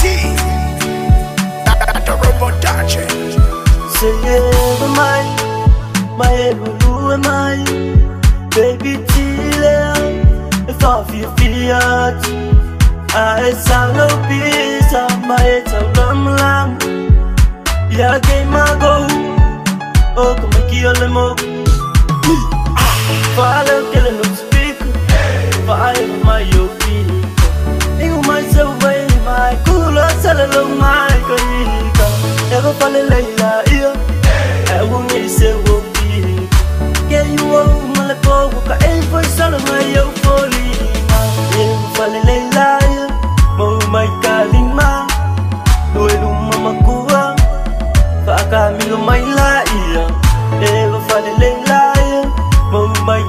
T. The robot dancing. Say, yeah, my, my, who am I? Baby if I feel fiat, I sound no peace, I'm my head, I'm lam. Game I go. Oh, come make you all the more. Follow, killing no speak. Fire, my, you. fale leila ia e wo ngi se wo fi ke yu wo mala ko wo ka e fo sala mai yo foli ma. E fale leila ia mo mai ka lima. Doi lu mama kuwa fa ka mi lo mai la ia e fale leila ia mo mai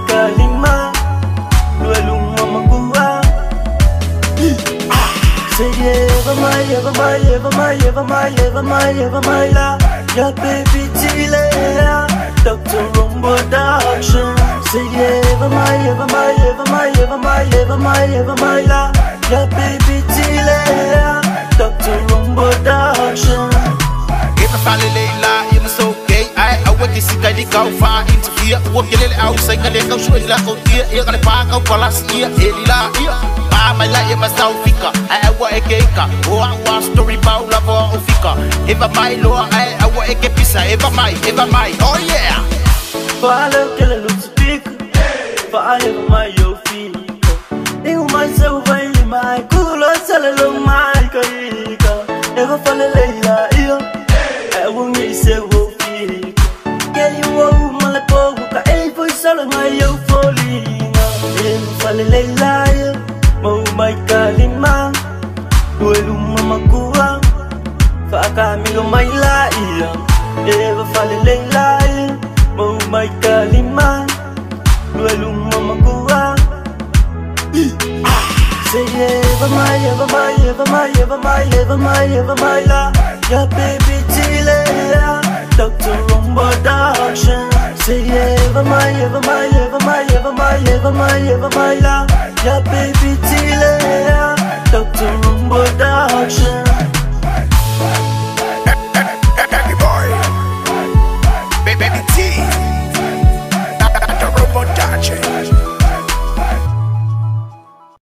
Say ever my, ever my, ever my, ever my, ever my, ever my la Ya baby chile Dr. Rumbo Production Say ever my, ever my, ever my, ever my, ever my, ever my la Ya baby chile Dr. Rumbo I fall in love, I'm so gay. I see guy di kau fa interfere. Wo kele le au sai ngale kau shwe la kau tia. Ia kale pa kau pala sia. Eli la ia. Pa mai la ia masau fika. I I wa ekeka. O a wa story pa la vo o fika. If I my lo I I wa eke pisa. If I my, if I my. Oh yeah. Follow killer look speak Fire my yo feel Ingo myself ay my kulo sala lo my karika Ego fale leila iyo Ewo ngi se wo feel Get you wo malapo ka ay boy sala my yo folinga Ego fale leila iyo Mo my kalima Faka amigo my la iyo Ego fale iyo Mo my kalima Duelu mama kuwa Say ever my, ever my, ever my, ever my, ever my, ever my la Ya baby chile Dr. Rumbo Production Say ever my, ever my, ever my, ever my, ever my, ever my la Ya baby